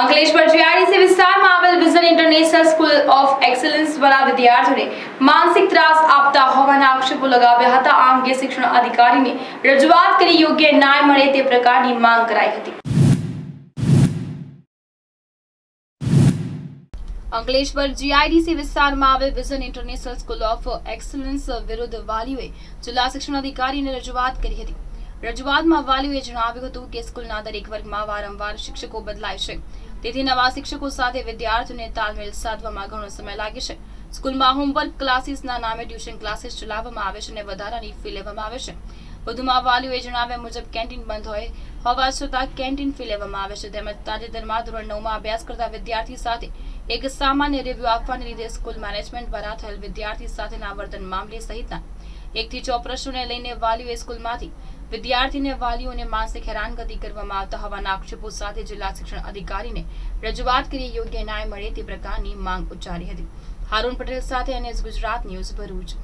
Ankleshwar GRDC વિસ્તારમાં આવેલ Vision International School of Excellence દ્વારા વિદ્યાર્થીઓને માનસિક ત્રાસ આપતા હોવાના આક્ષેપો લગાવ્યા હતા. આ અંગે શિક્ષણ અધિકારીને રજૂઆત કરી યોગ્ય ન્યાય મળે તે પ્રકારની માંગ કરાઈ હતી. અંકલેશ્વર જીઆઈડીસી વિસ્તારમાં આવેલ Vision International School of Excellence વિરુદ્ધ વાલીઓએ જિલ્લા શિક્ષણ અધિકારીને રજૂઆત કરી હતી. રજૂઆતમાં વાલીઓએ જણાવ્યું હતું કે સ્કૂલના દરેક વર્ગમાં વારંવાર શિક્ષકો બદલાય છે. તેથી નવા શિક્ષકો સાથે વિદ્યાર્થીઓને તાલમેલ સાધવામાં ઘણો સમય લાગે છે. સ્કૂલમાં હોમવર્ક ક્લાસીસના નામે ટ્યુશન ક્લાસીસ ચલાવવામાં આવે છે અને વધારાની ફી લેવામાં આવે છે. વધુમાં વાલીઓએ જણાવ્યા મુજબ કેન્ટીન બંધ હોય હોવા છતાં કેન્ટીન ફી લેવામાં આવે છે. તેમજ તાજેતરમાં ધોરણ નવમાં અભ્યાસ કરતા વિદ્યાર્થી સાથે એક સામાન્ય રિવ્યુ આપવાને લીધે સ્કૂલ મેનેજમેન્ટ દ્વારા થયેલ વિદ્યાર્થી સાથેના વર્તન મામલે સહિતના એકથી ચો પ્રશ્નોને લઈને વાલીઓએ સ્કૂલમાંથી વિદ્યાર્થીને વાલીઓને માનસિક હેરાનગતિ કરવામાં આવતા હોવાના આક્ષેપો સાથે જિલ્લા શિક્ષણ અધિકારીને રજૂઆત કરી યોગ્ય ન્યાય મળે તે પ્રકારની માંગ ઉચ્ચારી હતી. હારૂન પટેલ સાથે એનએસ ગુજરાત ન્યૂઝ ભરૂચ.